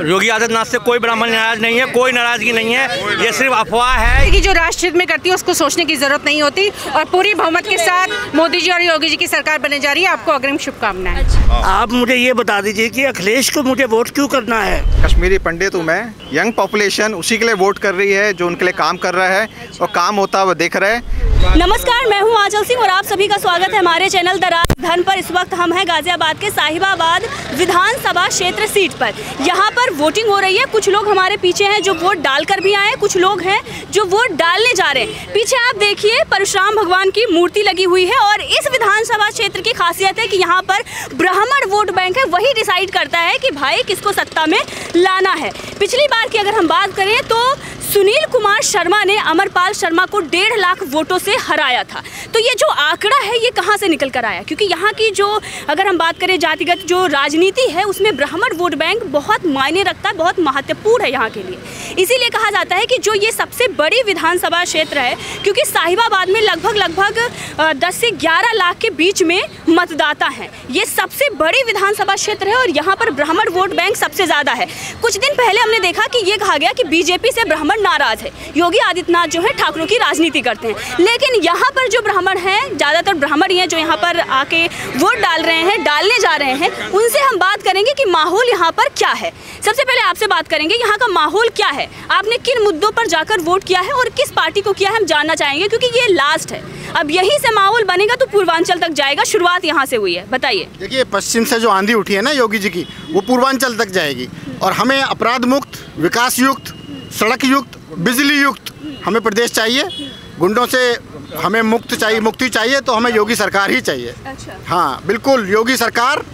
योगी आदित्यनाथ से कोई ब्राह्मण नाराज़ नहीं है कोई नाराज़गी नहीं है। ये सिर्फ़ अफवाह है। कि जो राष्ट्र हित में करती है उसको सोचने की ज़रूरत नहीं होती और पूरी बहुमत के साथ मोदी जी और योगी जी की सरकार बनने जा रही है। आपको अग्रिम शुभकामनाएँ। आप मुझे ये बता दीजिए कि अखिलेश को मुझे वोट क्यों करना है? कश्मीरी पंडित हूँ मैं। यंग पॉपुलेशन उसी के लिए वोट कर रही है जो उनके लिए काम कर रहा है और काम होता हुआ देख रहे हैं। नमस्कार मैं हूँ आंचल सिंह और आप सभी का स्वागत है हमारे चैनल दराज धन पर। इस वक्त हम हैं गाजियाबाद के साहिबाबाद विधानसभा क्षेत्र सीट पर। यहाँ पर वोटिंग हो रही है। कुछ लोग हमारे पीछे हैं जो वोट डालकर भी आए। कुछ लोग हैं जो वोट डालने जा रहे हैं। पीछे आप देखिए, परशुराम भगवान की मूर्ति लगी हुई है और इस विधानसभा क्षेत्र की खासियत है कि यहाँ पर ब्राह्मण वोट बैंक है। वही डिसाइड करता है कि भाई किसको सत्ता में लाना है। पिछली बार की अगर हम बात करें तो सुनील कुमार शर्मा ने अमरपाल शर्मा को डेढ़ लाख वोटों से हराया था। तो ये जो आंकड़ा है, ये कहाँ से निकल कर आया? क्योंकि यहाँ की जो, अगर हम बात करें जातिगत जो राजनीति है, उसमें ब्राह्मण वोट बैंक बहुत मायने रखता है, बहुत महत्वपूर्ण है यहाँ के लिए। इसीलिए कहा जाता है कि जो ये सबसे बड़ी विधानसभा क्षेत्र है, क्योंकि साहिबाबाद में लगभग लगभग दस से ग्यारह लाख के बीच में मतदाता हैं। ये सबसे बड़ी विधानसभा क्षेत्र है और यहाँ पर ब्राह्मण वोट बैंक सबसे ज़्यादा है। कुछ दिन पहले हमने देखा कि ये कहा गया कि बीजेपी से ब्राह्मण नाराज़ है। योगी आदित्यनाथ जो है, ठाकुरों की राजनीति करते हैं। लेकिन यहाँ पर जो ब्राह्मण हैं, ज़्यादातर ब्राह्मण ही हैं जो यहाँ पर आके वोट डाल रहे हैं, डालने जा रहे हैं, उनसे हम बात करेंगे कि माहौल यहाँ पर क्या है। सबसे पहले आपसे बात करेंगे, यहाँ का माहौल क्या है? आपने किन मुद्दों पर जाकर वोट किया है और किस पार्टी को किया है, हम जानना चाहेंगे, क्योंकि ये लास्ट है। अब यहीं से माहौल बनेगा तो पूर्वांचल तक जाएगा, शुरुआत यहाँ से हुई है। बताइए। देखिए, पश्चिम से जो आंधी उठी है ना योगी जी की, वो पूर्वांचल तक जाएगी। और हमें अपराध मुक्त, विकास युक्त सड़क युक्त बिजली युक्त हमें प्रदेश चाहिए। गुंडों से हमें मुक्त चाहिए मुक्ति चाहिए तो हमें योगी सरकार ही चाहिए। अच्छा। हाँ बिल्कुल योगी सरकार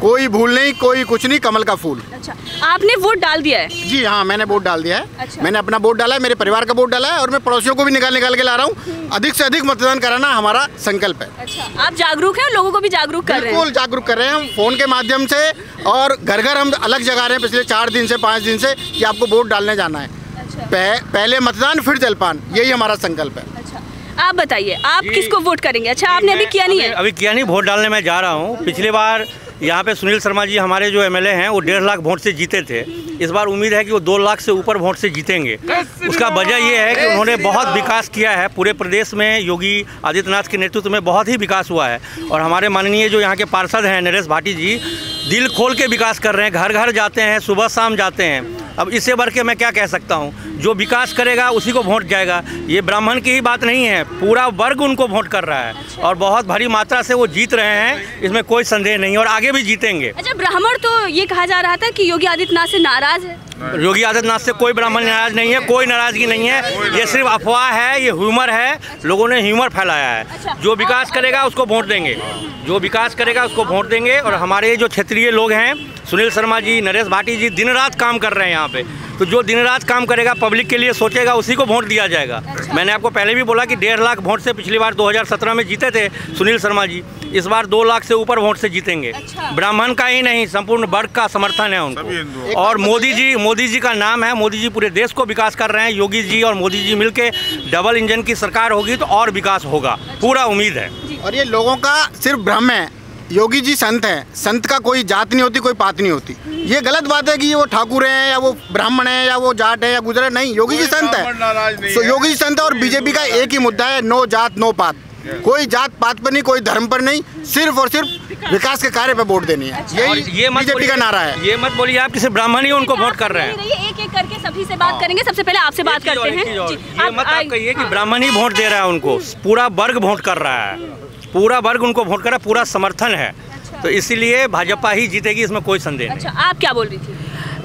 कोई भूल नहीं कोई कुछ नहीं कमल का फूल। अच्छा आपने वोट डाल दिया है? जी हाँ मैंने वोट डाल दिया है। अच्छा। मैंने अपना वोट डाला है मेरे परिवार का वोट डाला है और मैं पड़ोसियों को भी निकाल निकाल के ला रहा हूँ। अधिक से अधिक मतदान कराना हमारा संकल्प है। अच्छा आप जागरूक है और लोगों को भी जागरूक कर रहे हैं? बिल्कुल जागरूक कर रहे हैं हम फ़ोन के माध्यम से और घर घर हम अलग जगा रहे हैं पिछले चार दिन से पाँच दिन से कि आपको वोट डालने जाना है। अच्छा। पहले मतदान फिर जलपान यही हमारा संकल्प है। अच्छा आप बताइए आप किसको वोट करेंगे? अच्छा आपने अभी किया नहीं है? अभी किया नहीं वोट डालने में जा रहा हूँ। पिछली बार यहाँ पे सुनील शर्मा जी हमारे जो एमएलए हैं वो डेढ़ लाख वोट से जीते थे। इस बार उम्मीद है कि वो दो लाख से ऊपर वोट से जीतेंगे। उसका वजह ये है कि उन्होंने बहुत विकास किया है। पूरे प्रदेश में योगी आदित्यनाथ के नेतृत्व में बहुत ही विकास हुआ है। और हमारे माननीय जो यहाँ के पार्षद हैं नरेश भाटी जी दिल खोल के विकास कर रहे हैं। घर घर जाते हैं सुबह शाम जाते हैं। अब इससे बढ़ के मैं क्या कह सकता हूँ? जो विकास करेगा उसी को वोट जाएगा। ये ब्राह्मण की ही बात नहीं है। पूरा वर्ग उनको वोट कर रहा है। अच्छा। और बहुत भारी मात्रा से वो जीत रहे हैं इसमें कोई संदेह नहीं और आगे भी जीतेंगे। अच्छा ब्राह्मण तो ये कहा जा रहा था कि योगी आदित्यनाथ से नाराज़ है। योगी आदित्यनाथ से कोई ब्राह्मण नाराज़ नहीं है कोई नाराज़गी नहीं है। ये सिर्फ़ अफवाह है ये ह्यूमर है। लोगों ने ह्यूमर फैलाया है। जो विकास करेगा उसको वोट देंगे। जो विकास करेगा उसको वोट देंगे। और हमारे जो क्षेत्रीय लोग हैं सुनील शर्मा जी नरेश भाटी जी दिन रात काम कर रहे हैं यहाँ पे। तो जो दिन रात काम करेगा पब्लिक के लिए सोचेगा उसी को वोट दिया जाएगा। अच्छा। मैंने आपको पहले भी बोला कि डेढ़ लाख वोट से पिछली बार 2017 में जीते थे सुनील शर्मा जी। इस बार दो लाख से ऊपर वोट से जीतेंगे। अच्छा। ब्राह्मण का ही नहीं संपूर्ण वर्ग का समर्थन है उनको। और मोदी जी मोदी जी का नाम है मोदी जी पूरे देश को विकास कर रहे हैं। योगी जी और मोदी जी मिलके डबल इंजन की सरकार होगी तो और विकास होगा। पूरा उम्मीद है। और ये लोगों का सिर्फ़ भ्रम है योगी जी संत हैं। संत का कोई जात नहीं होती कोई पात नहीं होती। ये गलत बात है कि ये वो ठाकुर हैं या वो ब्राह्मण है या वो जाट है या गुजर है। नहीं योगी जी संत है। so, योगी जी संत है और बीजेपी का एक ही मुद्दा है नो जात नो पात। कोई जात पात पर नहीं कोई धर्म पर नहीं सिर्फ़ और सिर्फ़ विकास के कार्य पर वोट देनी है। और यही ये मत बीजेपी का नारा है। ये मत बोलिए आप किसी ब्राह्मण ही उनको वोट कर रहे हैं। एक एक करके सभी से बात करेंगे। सबसे पहले आपसे बात करते हैं। ये मत आप कहिए कि हाँ। ब्राह्मण ही वोट दे रहा है उनको। पूरा वर्ग वोट कर रहा है। पूरा वर्ग उनको वोट करा पूरा समर्थन है। तो इसीलिए भाजपा ही जीतेगी इसमें कोई संदेह नहीं। अच्छा आप क्या बोल रही थी?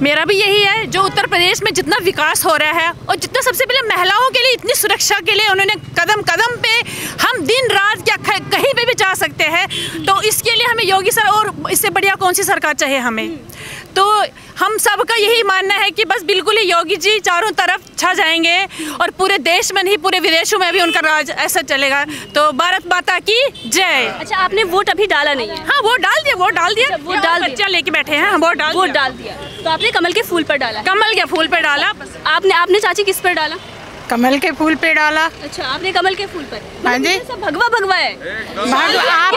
मेरा भी यही है जो उत्तर प्रदेश में जितना विकास हो रहा है और जितना सबसे पहले महिलाओं के लिए इतनी सुरक्षा के लिए उन्होंने कदम कदम पे हम दिन रात या ख- कहीं पे भी जा सकते हैं तो इसके लिए हमें योगी सर और इससे बढ़िया कौन सी सरकार चाहिए हमें? तो हम सबका यही मानना है कि बस बिल्कुल ही योगी जी चारों तरफ़ छा जाएँगे और पूरे देश में नहीं पूरे विदेशों में भी उनका राज ऐसा चलेगा। तो भारत माता की जय। अच्छा आपने वोट अभी डाला नहीं है? हाँ वोट डाल दिया वोट डाल दिया। अच्छा, वोट डाल दिया। बच्चा लेके बैठे हैं हम वोट डाल वोट डाल दिया। तो आपने कमल के फूल पर डाला। कमल के फूल पे डाला। आपने आपने चाची किस पर डाला? कमल के फूल पे डाला। अच्छा आपने कमल के फूल पर। हाँ जी। मतलब भगवा भगवा है। भगवा आप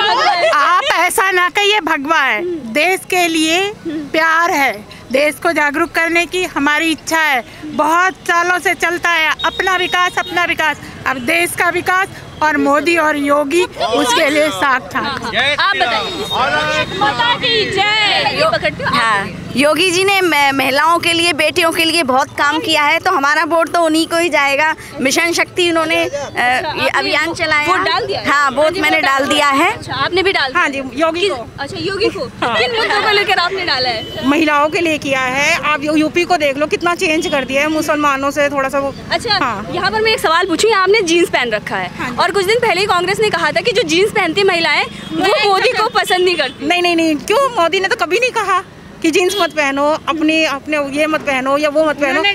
आप ऐसा ना कहिए भगवा है। देश के लिए प्यार है। देश को जागरूक करने की हमारी इच्छा है। बहुत सालों से चलता है। अपना विकास अपना विकास। अब देश का विकास और मोदी और योगी उसके लिए साथ था आप बताइए माता की जय। ये पकड़ते हो? हाँ। योगी जी ने महिलाओं के लिए बेटियों के लिए बहुत काम किया है तो हमारा वोट तो उन्हीं को ही जाएगा। मिशन शक्ति उन्होंने अभियान चलाया। वोट डाल दिया हाँ? वोट मैंने डाल दिया है। अच्छा आपने भी डाल हाँ जी योगी को। अच्छा योगी को। किन मुद्दों को लेकर आपने डाला है? महिलाओं के लिए किया है। आप यूपी को देख लो कितना चेंज कर दिया है मुसलमानों से थोड़ा सा वो अच्छा हाँ। यहाँ पर मैं एक सवाल पूछूँ आपने जीन्स पहन रखा है। हाँ। और कुछ दिन पहले ही कांग्रेस ने कहा था कि जो जीन्स पहनती महिलाएँ वो मोदी को पसंद नहीं करती। नहीं नहीं नहीं क्यों? मोदी ने तो कभी नहीं कहा कि जीन्स मत पहनो अपनी अपने ये मत पहनो या वो मत पहनो। कभी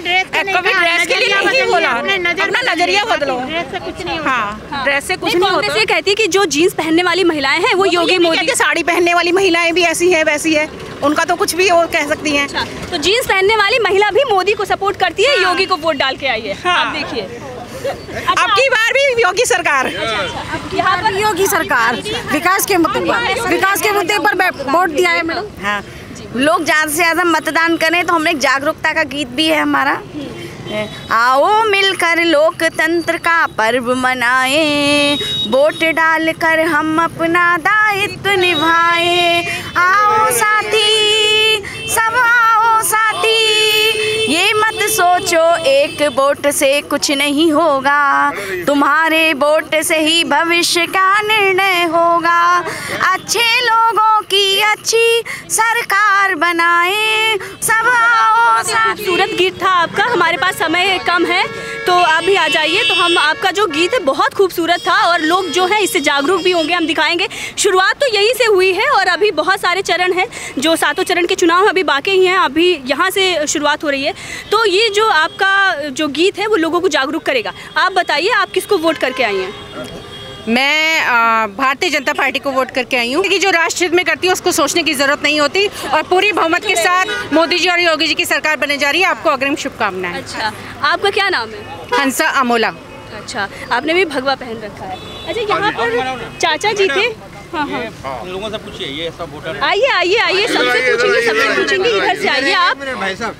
ड्रेस के लिए नहीं बोला। अपना नज़रिया बदलो। हाँ ड्रेस से कुछ नहीं, नहीं होता। ये कहती है कि जो जीन्स पहनने वाली महिलाएँ हैं वो योगी मोदी कहते साड़ी पहनने वाली महिलाएँ भी ऐसी है वैसी है। उनका तो कुछ भी वो कह सकती हैं। अच्छा तो जीन्स पहनने वाली महिला भी मोदी को सपोर्ट करती है योगी को वोट डाल के आई है। हाँ। आप देखिए। अब की बार भी योगी सरकार। यहाँ पर योगी सरकार। विकास के मुद्दे पर। विकास के मुद्दे पर वोट दिया है मैडम। हाँ। लोग ज़्यादा से ज़्यादा मतदान करें तो हमने एक जागरूकता का गीत भी है हमारा। आओ मिलकर लोकतंत्र का पर्व मनाएँ। वोट डालकर हम अपना दायित्व निभाए। आओ साथी, सब आओ साथी, ये मत सोचो एक वोट से कुछ नहीं होगा। तुम्हारे वोट से ही भविष्य का निर्णय होगा। अच्छे लोगों की अच्छी सरकार बनाए। सब आओ साथ। खूबसूरत गीत था आपका, हमारे पास समय कम है। तो आप भी आ जाइए। तो हम, आपका जो गीत है, बहुत खूबसूरत था और लोग जो है, इससे जागरूक भी होंगे, हम दिखाएँगे। शुरुआत तो यहीं से हुई है और अभी बहुत सारे चरण हैं, जो सातों चरण के चुनाव अभी बाकी ही हैं, अभी यहाँ से शुरुआत हो रही है। तो ये जो आपका जो गीत है, वो लोगों को जागरूक करेगा। आप बताइए, आप किसको वोट करके आई हैं? मैं भारतीय जनता पार्टी को वोट करके आई हूँ। कि जो राष्ट्र हित में करती है उसको सोचने की ज़रूरत नहीं होती और पूरी बहुमत के साथ मोदी जी और योगी जी की सरकार बनने जा रही है। आपको अग्रिम शुभकामनाएँ। अच्छा आपका क्या नाम है? हंसा अमोला। अच्छा आपने भी भगवा पहन रखा है। अच्छा यहाँ पर चाचा जी थे हाँ हाँ। लोगों से पूछिए ये सब वोटर आइए आइए आइए सबसे पूछेंगे सबसे पूछेंगे इधर से आइए आप।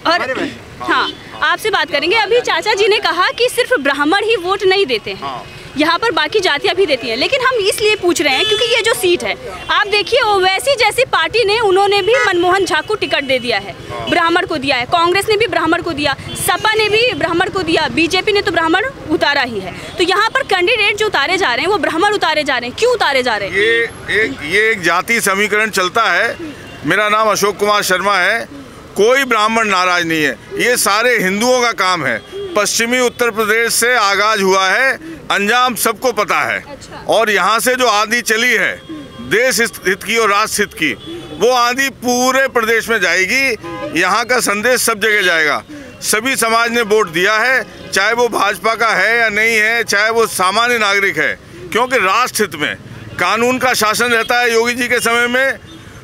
और हाँ आपसे बात करेंगे। अभी चाचा जी ने कहा कि सिर्फ़ ब्राह्मण ही वोट नहीं देते हैं। यहाँ पर बाकी जातियाँ भी देती हैं। लेकिन हम इसलिए पूछ रहे हैं क्योंकि ये जो सीट है, आप देखिए ओवैसी जैसी पार्टी ने उन्होंने भी मनमोहन झा को टिकट दे दिया है, ब्राह्मण को दिया है। कांग्रेस ने भी ब्राह्मण को दिया, सपा ने भी ब्राह्मण को दिया, बीजेपी ने तो ब्राह्मण उतारा ही है। तो यहाँ पर कैंडिडेट जो उतारे जा रहे हैं, वो ब्राह्मण उतारे जा रहे हैं। क्यों उतारे जा रहे हैं? ये एक ये एक जाति समीकरण चलता है। मेरा नाम अशोक कुमार शर्मा है। कोई ब्राह्मण नाराज़ नहीं है। ये सारे हिंदुओं का काम है। पश्चिमी उत्तर प्रदेश से आगाज़ हुआ है अंजाम सबको पता है। और यहाँ से जो आंधी चली है देश हित की और राष्ट्र हित की वो आंधी पूरे प्रदेश में जाएगी। यहाँ का संदेश सब जगह जाएगा। सभी समाज ने वोट दिया है चाहे वो भाजपा का है या नहीं है चाहे वो सामान्य नागरिक है क्योंकि राष्ट्र हित में कानून का शासन रहता है योगी जी के समय में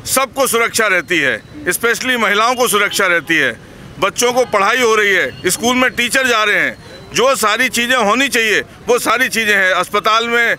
सबको सुरक्षा रहती है स्पेशली महिलाओं को सुरक्षा रहती है। बच्चों को पढ़ाई हो रही है, स्कूल में टीचर जा रहे हैं, जो सारी चीज़ें होनी चाहिए, वो सारी चीज़ें हैं। अस्पताल में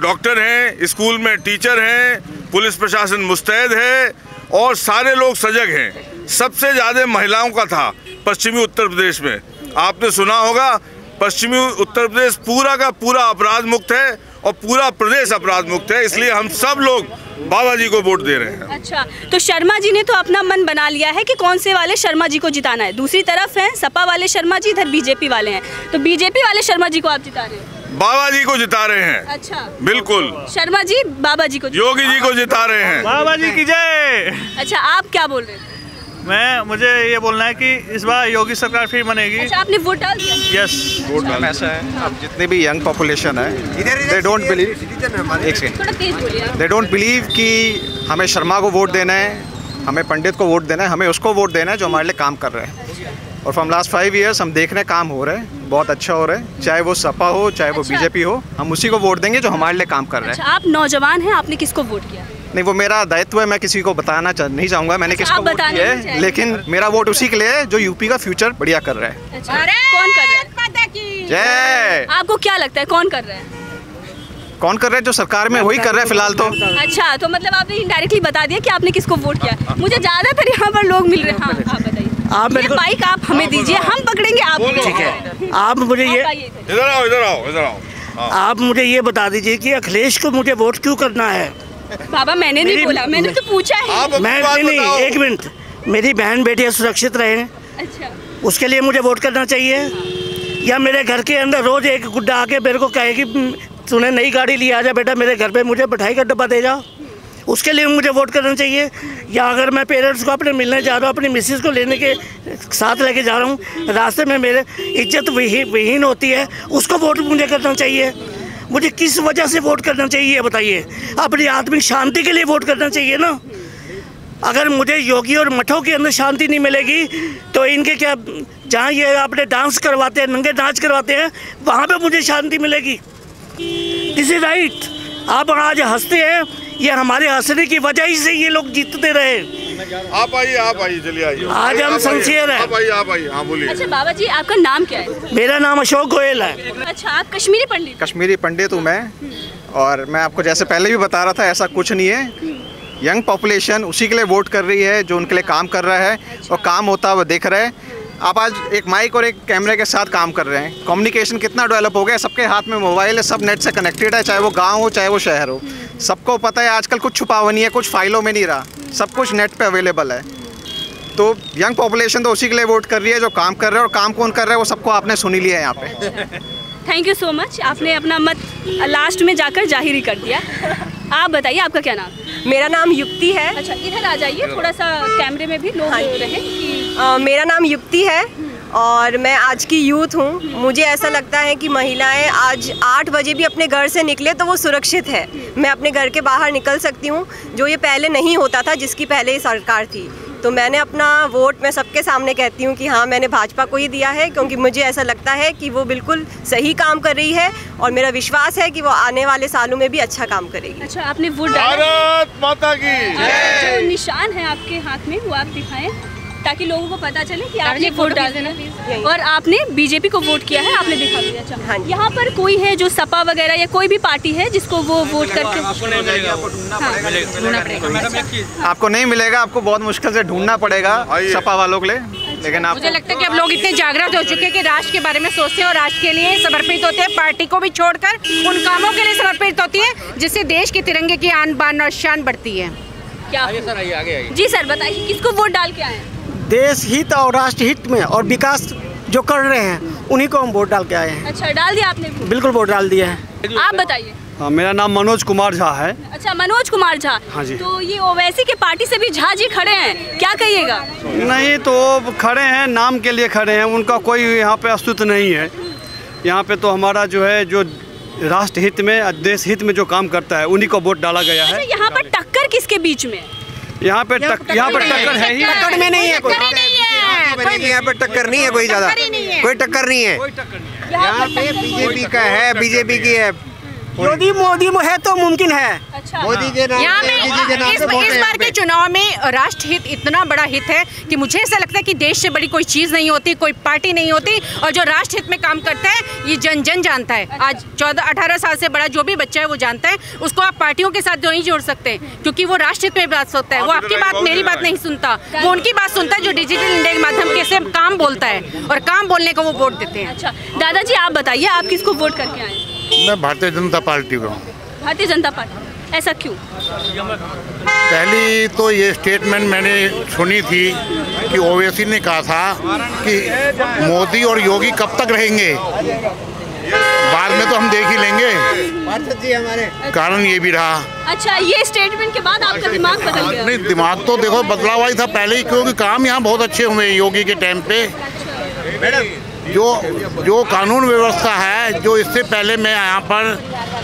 डॉक्टर हैं, स्कूल में टीचर हैं, पुलिस प्रशासन मुस्तैद है, और सारे लोग सजग हैं। सबसे ज़्यादा महिलाओं का था पश्चिमी उत्तर प्रदेश में। आपने सुना होगा, पश्चिमी उत्तर प्रदेश पूरा का पूरा अपराध मुक्त है और पूरा प्रदेश अपराध मुक्त है, इसलिए हम सब लोग बाबा जी को वोट दे रहे हैं। अच्छा तो शर्मा जी ने तो अपना मन बना लिया है कि कौन से वाले शर्मा जी को जिताना है। दूसरी तरफ़ है सपा वाले शर्मा जी इधर बीजेपी वाले हैं। तो बीजेपी वाले शर्मा जी को आप जिता रहे हैं? बाबा जी को जिता रहे हैं। अच्छा। बिल्कुल। शर्मा जी बाबा जी को योगी जी को जिता रहे हैं। बाबा जी की जय। अच्छा आप क्या बोल रहे हैं? मैं मुझे ये बोलना है कि इस बार योगी सरकार फिर बनेगी। अच्छा आपने वोट डाल दिया? यस वोट डाल ऐसा है अब जितने भी यंग पॉपुलेशन है दे डोंट बिलीव एक सेकेंड थोड़ा तेज बोलिए आप। दे डोंट बिलीव कि हमें शर्मा को वोट देना है हमें पंडित को वोट देना है हमें उसको वोट देना है जो हमारे लिए काम कर रहे हैं। और फ्रॉम लास्ट फाइव ईयर्स हम देख रहे हैं काम हो रहा है बहुत अच्छा हो रहा है। चाहे वो सपा हो चाहे वो अच्छा। बीजेपी हो हम उसी को वोट देंगे जो हमारे लिए काम कर रहे अच्छा हैं आप नौजवान हैं आपने किसको वोट किया? नहीं वो मेरा दायित्व है मैं किसी को बताना चाह, नहीं चाहूँगा मैंने अच्छा, किसको आप वोट किया है लेकिन मेरा वोट उसी के लिए है जो यूपी का फ्यूचर बढ़िया कर रहा है। अच्छा कौन कर रहा है? जय! आपको क्या लगता है कौन कर रहा है? कौन कर रहा है जो सरकार में वही कर रहा है फ़िलहाल तो। अच्छा तो मतलब आपने इनडायरेक्टली बता दिया कि आपने किसको वोट किया। मुझे ज़्यादातर यहाँ पर लोग मिल रहे हैं। हाँ आप बताइए। आप मेरे बाइक आप हमें दीजिए हम पकड़ेंगे आप ठीक है। आप मुझे ये इधर आओ इधर आओ इधर आओ। हाँ। आप मुझे ये बता दीजिए कि अखिलेश को मुझे वोट क्यों करना है? बाबा मैंने नहीं बोला मैंने तो पूछा है। मैं नहीं नहीं एक मिनट। मेरी बहन बेटियाँ सुरक्षित रहे। अच्छा। उसके लिए मुझे वोट करना चाहिए। या मेरे घर के अंदर रोज एक गुड्डा आके मेरे को कहे कि "हम्म, तूने नई गाड़ी ली आ जा बेटा मेरे घर पे मुझे मिठाई का डब्बा दे जा। उसके लिए मुझे वोट करना चाहिए। या अगर मैं पेरेंट्स को अपने मिलने जा रहा हूँ अपनी मिसिस को लेने के साथ लेके जा रहा हूँ रास्ते में मेरे इज़्ज़त विहीन होती है उसको वोट मुझे करना चाहिए। मुझे किस वजह से वोट करना चाहिए बताइए। अपनी आत्मिक शांति के लिए वोट करना चाहिए ना। अगर मुझे योगी और मठों के अंदर शांति नहीं मिलेगी तो इनके क्या, जहाँ ये अपने डांस करवाते हैं, नंगे नाच करवाते हैं, वहाँ पे मुझे शांति मिलेगी। दिस इज़ राइट आप आज हँसते हैं, ये हमारे हंसने की वजह ही से ये लोग जीतते रहे। आप आइए आप आइए चलिए आइए। आज हम आइए, हैं। आप आइए आप आइए हाँ बोलिए। अच्छा बाबा जी आपका नाम क्या है? मेरा नाम अशोक गोयल है। अच्छा आप कश्मीरी पंडित कश्मीरी पंडित हूँ मैं और मैं आपको जैसे पहले भी बता रहा था ऐसा कुछ नहीं है। यंग पॉपुलेशन उसी के लिए वोट कर रही है जो उनके लिए काम कर रहा है और काम होता हुआ देख रहे हैं। आप आज एक माइक और एक कैमरे के साथ काम कर रहे हैं। कम्युनिकेशन कितना डेवलप हो गया है, सबके हाथ में मोबाइल है सब नेट से कनेक्टेड है चाहे वो गाँव हो चाहे वो शहर हो। सबको पता है आजकल कुछ छुपा हुआ नहीं है कुछ फाइलों में नहीं रहा। सब कुछ नेट पे अवेलेबल है। तो यंग पॉपुलेशन तो उसी के लिए वोट कर रही है जो काम कर रहे हैं और काम कौन कर रहा है वो सबको आपने सुनी लिया है यहाँ पे। थैंक यू सो मच आपने अपना मत लास्ट में जाकर ज़ाहिर ही कर दिया। आप बताइए आपका क्या नाम? मेरा नाम युक्ति है। अच्छा इधर आ जाइए थोड़ा सा कैमरे में भी लोग हाँ। रहे कि आ, मेरा नाम युक्ति है। और मैं आज की यूथ हूँ। मुझे ऐसा लगता है कि महिलाएँ आज आठ बजे भी अपने घर से निकले तो वो सुरक्षित है। मैं अपने घर के बाहर निकल सकती हूँ जो ये पहले नहीं होता था जिसकी पहले ही सरकार थी। तो मैंने अपना वोट मैं सबके सामने कहती हूँ कि हाँ मैंने भाजपा को ही दिया है क्योंकि मुझे ऐसा लगता है कि वो बिल्कुल सही काम कर रही है और मेरा विश्वास है कि वो आने वाले सालों में भी अच्छा काम करेगी। अच्छा आपने वोट भारत माता की। जो निशान है आपके हाथ में वो आप दिखाएँ। ताकि लोगों को पता चले कि आपने वोट डाल देना। और आपने बीजेपी को वोट किया है आपने दिखा दिया अच्छा हाँ जी। यहाँ पर कोई है जो सपा वगैरह या कोई भी पार्टी है जिसको वो वोट करके आपको नहीं मिलेगा आपको नहीं मिलेगा। आपको बहुत मुश्किल से ढूंढना पड़ेगा सपा वालों के लिए। लेकिन आप मुझे लगता है कि अब लोग इतने जागृत हो चुके हैं कि राष्ट्र के बारे में सोचते हैं और राष्ट्र के लिए समर्पित होते हैं। पार्टी को भी छोड़कर उन कामों के लिए समर्पित होती है जिससे देश के तिरंगे की आन बान और शान बढ़ती है। क्या? आइए सर आइए आगे आइए। जी सर बताइए किसको वोट डाल के आए हैं? देश हित और राष्ट्र हित में और विकास जो कर रहे हैं उन्हीं को हम वोट डाल के आए हैं। अच्छा डाल दिया आपने बिल्कुल वोट डाल दिए हैं। आप बताइए। हाँ, मेरा नाम मनोज कुमार झा है। अच्छा मनोज कुमार झा। हाँ जी। तो ये ओवैसी के पार्टी से भी झा जी खड़े हैं क्या कहिएगा? नहीं तो खड़े हैं नाम के लिए खड़े हैं उनका कोई यहाँ पे अस्तित्व नहीं है। यहाँ पे तो हमारा जो है जो राष्ट्र हित में देश हित में जो काम करता है उन्हीं को वोट डाला गया अच्छा है यहाँ पर टक्कर किसके बीच में? यहाँ पे टक, यहाँ पर टक्कर है ही। टक्कर में नहीं है कोई। यहाँ पे टक्कर नहीं है कोई ज़्यादा। कोई टक्कर नहीं है। यहाँ पे बीजेपी का है। बीजेपी की है। यदि मोदी है तो मुमकिन है। अच्छा। मोदी के नाम यहाँ पे मोदी इस, इस बार के चुनाव में राष्ट्र हित इतना बड़ा हित है कि मुझे ऐसा लगता है कि देश से बड़ी कोई चीज़ नहीं होती कोई पार्टी नहीं होती और जो राष्ट्र हित में काम करता है ये जन जन जानता है। आज चौदह अठारह साल से बड़ा जो भी बच्चा है वो जानता है उसको आप पार्टियों के साथ जो नहीं जोड़ सकते क्योंकि वो राष्ट्र हित में बात सकता है। वो आपकी बात मेरी बात नहीं सुनता। वो उनकी बात सुनता है जो डिजिटल इंडिया के माध्यम के से काम बोलता है और काम बोलने को वो वोट देते हैं। अच्छा दादाजी आप बताइए आप किसको वोट करके आए? मैं भारतीय जनता पार्टी को हूँ। भारतीय जनता पार्टी। ऐसा क्यों? पहली तो ये स्टेटमेंट मैंने सुनी थी कि ओवैसी ने कहा था कि मोदी और योगी कब तक रहेंगे? बाद में तो हम देख ही लेंगे। कारण ये भी रहा। अच्छा ये स्टेटमेंट के बाद आपका दिमाग बदल गया। नहीं दिमाग तो देखो बदलाव ही था पहले ही क्योंकि काम यहाँ बहुत अच्छे हुए योगी के टाइम पे। जो जो कानून व्यवस्था है जो इससे पहले मैं यहाँ पर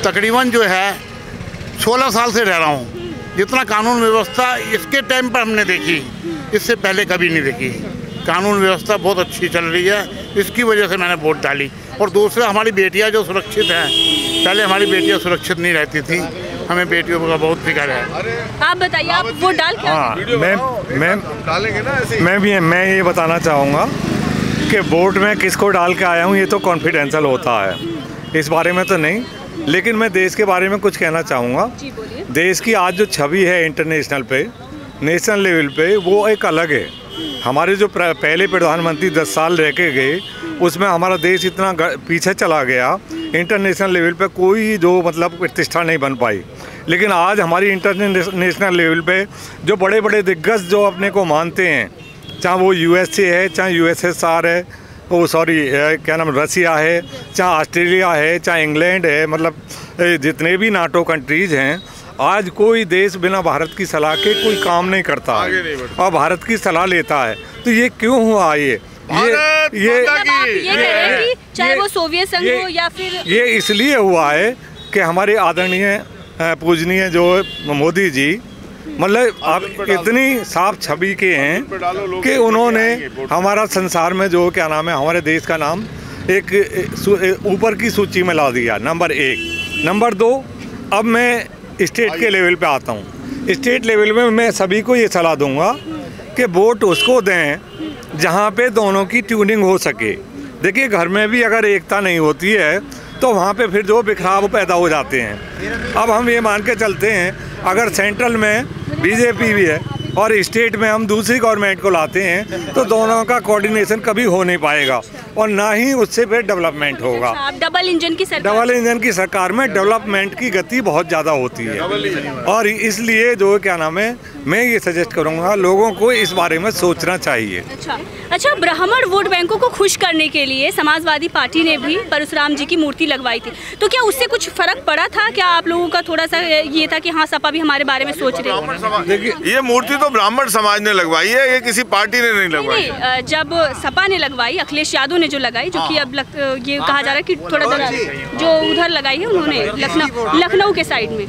तकरीबन जो है 16 साल से रह रहा हूँ। जितना कानून व्यवस्था इसके टाइम पर हमने देखी इससे पहले कभी नहीं देखी। कानून व्यवस्था बहुत अच्छी चल रही है इसकी वजह से मैंने वोट डाली। और दूसरा हमारी बेटियाँ जो सुरक्षित हैं पहले हमारी बेटियाँ सुरक्षित नहीं रहती थी। हमें बेटियों का बहुत फ़िक्र है। आप बताइए आप वोट डाल हाँ मैं मैं डालेंगे ना मैं भी मैं ये बताना चाहूँगा कि वोट में किसको डाल के आया हूँ ये तो कॉन्फिडेंशियल होता है। इस बारे में तो नहीं लेकिन मैं देश के बारे में कुछ कहना चाहूँगा। देश की आज जो छवि है इंटरनेशनल पे नेशनल लेवल पे वो एक अलग है। हमारे जो पहले प्रधानमंत्री दस साल रह के गए उसमें हमारा देश इतना पीछे चला गया इंटरनेशनल लेवल पे कोई जो मतलब प्रतिष्ठा नहीं बन पाई। लेकिन आज हमारी इंटरनेशनल लेवल पे जो बड़े बड़े दिग्गज जो अपने को मानते हैं चाहे वो यूएसए है चाहे यूएसएसआर है वो सॉरी क्या नाम रसिया है चाहे ऑस्ट्रेलिया है चाहे इंग्लैंड है मतलब जितने भी नाटो कंट्रीज़ हैं आज कोई देश बिना भारत की सलाह के कोई काम नहीं करता है। और भारत की सलाह लेता है। तो ये क्यों हुआ ये? ये ये ये हैं कि चाहे वो सोवियत संघ हो या फिर ये इसलिए हुआ है कि हमारे आदरणीय पूजनीय जो मोदी जी मतलब आप इतनी साफ़ छवि के हैं कि उन्होंने हमारा संसार में जो क्या नाम है, हमारे देश का नाम एक ऊपर की सूची में ला दिया, नंबर एक। नंबर दो, अब मैं स्टेट के लेवल पे आता हूँ। स्टेट लेवल में मैं सभी को ये सलाह दूँगा कि वोट उसको दें जहाँ पे दोनों की ट्यूनिंग हो सके। देखिए, घर में भी अगर एकता नहीं होती है तो वहाँ पे फिर जो बिखराव पैदा हो जाते हैं। अब हम ये मान के चलते हैं अगर सेंट्रल में बीजेपी भी है और स्टेट में हम दूसरी गवर्नमेंट को लाते हैं तो दोनों का कोऑर्डिनेशन कभी हो नहीं पाएगा और ना ही उससे फिर डेवलपमेंट होगा। आप डबल इंजन की सरकार डबल इंजन की सरकार में डेवलपमेंट की गति बहुत ज़्यादा होती है। और इसलिए जो क्या नाम है मैं ये सजेस्ट करूँगा लोगों को इस बारे में सोचना चाहिए। अच्छा अच्छा ब्राह्मण वोट बैंकों को खुश करने के लिए समाजवादी पार्टी ने भी परशुराम जी की मूर्ति लगवाई थी। तो क्या उससे कुछ फ़र्क पड़ा था? क्या आप लोगों का थोड़ा सा ये था कि हाँ सपा भी हमारे बारे में सोच रही देखिए ये मूर्ति तो ब्राह्मण समाज ने लगवाई है ये किसी पार्टी ने नहीं लगवाई। जब सपा ने लगवाई अखिलेश यादव ने जो लगाई जो की अब ये कहा जा रहा है की थोड़ा जरा जो उधर लगाई है उन्होंने लखनऊ लखनऊ के साइड में।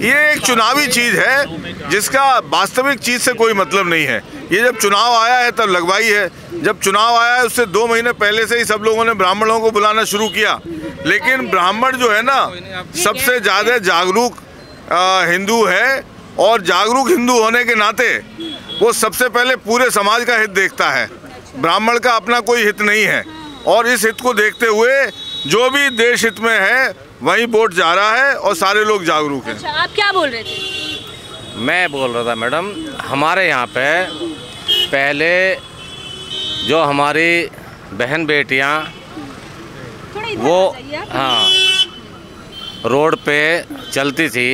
ये एक चुनावी चीज़ है जिसका वास्तविक चीज़ से कोई मतलब नहीं है। ये जब चुनाव आया है, तब लगवाई है। जब चुनाव आया है, उससे दो महीने पहले से ही सब लोगों ने ब्राह्मणों को बुलाना शुरू किया। लेकिन ब्राह्मण जो है ना, सबसे ज़्यादा जागरूक हिंदू है और जागरूक हिंदू होने के नाते वो सबसे पहले पूरे समाज का हित देखता है। ब्राह्मण का अपना कोई हित नहीं है। और इस हित को देखते हुए जो भी देश हित में है, वहीं वोट जा रहा है और सारे लोग जागरूक हैं। अच्छा आप क्या बोल रहे थे? मैं बोल रहा था मैडम हमारे यहाँ पे पहले जो हमारी बहन बेटियाँ वो हाँ रोड पे चलती थी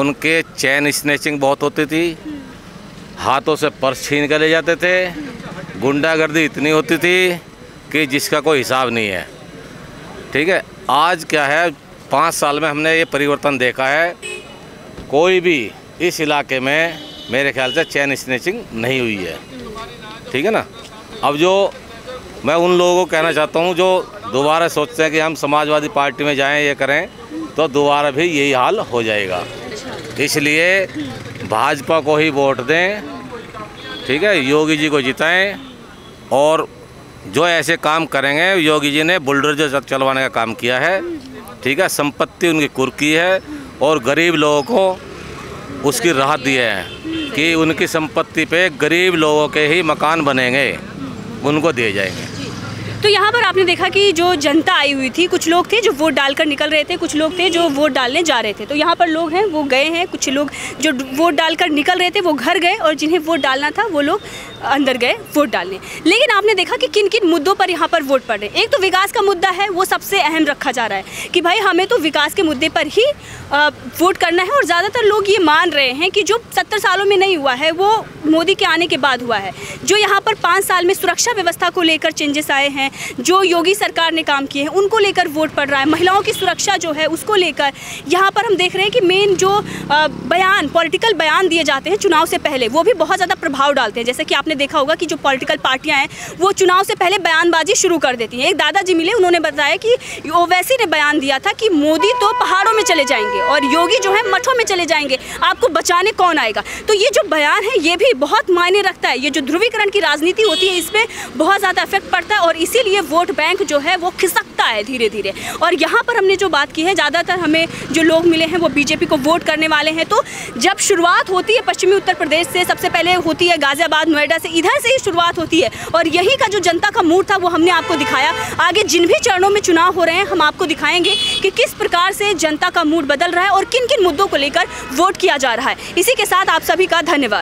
उनके चैन स्नैचिंग बहुत होती थी हाथों से पर्स छीन कर ले जाते थे गुंडागर्दी इतनी होती थी कि जिसका कोई हिसाब नहीं है। ठीक है आज क्या है पाँच साल में हमने ये परिवर्तन देखा है कोई भी इस इलाके में मेरे ख्याल से चैन स्नैचिंग नहीं हुई है। ठीक है ना? अब जो मैं उन लोगों को कहना चाहता हूँ जो दोबारा सोचते हैं कि हम समाजवादी पार्टी में जाएँ, ये करें तो दोबारा भी यही हाल हो जाएगा। इसलिए भाजपा को ही वोट दें, ठीक है? योगी जी को जिताएँ और जो ऐसे काम करेंगे, योगी जी ने बुलडोजर चलवाने का काम किया है, ठीक है? संपत्ति उनकी कुर्की है और गरीब लोगों को उसकी राहत दी है कि उनकी संपत्ति पे गरीब लोगों के ही मकान बनेंगे, उनको दिए जाएँगे। तो यहाँ पर आपने देखा कि जो जनता आई हुई थी, कुछ लोग थे जो वोट डालकर निकल रहे थे, कुछ लोग थे जो वोट डालने जा रहे थे। तो यहाँ पर लोग हैं, वो गए हैं, कुछ लोग जो वोट डालकर निकल रहे थे, वो घर गए और जिन्हें वोट डालना था, वो लोग अंदर गए वोट डालने। लेकिन आपने देखा कि किन किन मुद्दों पर यहाँ पर वोट पड़ रहे हैं। एक तो विकास का मुद्दा है, वो सबसे अहम रखा जा रहा है कि भाई हमें तो विकास के मुद्दे पर ही वोट करना है और ज़्यादातर लोग ये मान रहे हैं कि जो सत्तर सालों में नहीं हुआ है, वो मोदी के आने के बाद हुआ है। जो यहाँ पर पाँच साल में सुरक्षा व्यवस्था को लेकर चेंजेस आए हैं जो योगी सरकार ने काम किए हैं, उनको लेकर वोट पड़ रहा है। महिलाओं की सुरक्षा जो है, उसको लेकर यहाँ पर हम देख रहे हैं कि मेन जो बयान पॉलिटिकल बयान दिए जाते हैं चुनाव से पहले, वो भी बहुत ज़्यादा प्रभाव डालते हैं। जैसे कि आपने देखा होगा कि जो पॉलिटिकल पार्टियाँ हैं, वो चुनाव से पहले बयानबाजी शुरू कर देती हैं। एक दादाजी मिले, उन्होंने बताया कि ओवैसी ने बयान दिया था कि मोदी तो पहाड़ों में चले जाएँगे और योगी जो है, मठों में चले जाएँगे। आपको बचाने कौन आएगा? तो ये जो बयान है, ये भी बहुत मायने रखता है। ये जो ध्रुवीकरण की राजनीति होती है इसमें बहुत ज़्यादा इफ़ेक्ट पड़ता है और इसीलिए वोट बैंक जो है वो खिसकता है धीरे धीरे और यहाँ पर हमने जो बात की है, ज़्यादातर हमें जो लोग मिले हैं वो बीजेपी को वोट करने वाले हैं। तो जब शुरुआत होती है पश्चिमी उत्तर प्रदेश से, सबसे पहले होती है गाजियाबाद, नोएडा से, इधर से ही शुरुआत होती है। और यही का जो जनता का मूड था वो हमने आपको दिखाया। आगे जिन भी चरणों में चुनाव हो रहे हैं, हम आपको दिखाएँगे कि किस प्रकार से जनता का मूड बदल रहा है और किन किन मुद्दों को लेकर वोट किया जा रहा है। इसी के साथ आप सभी का धन्यवाद।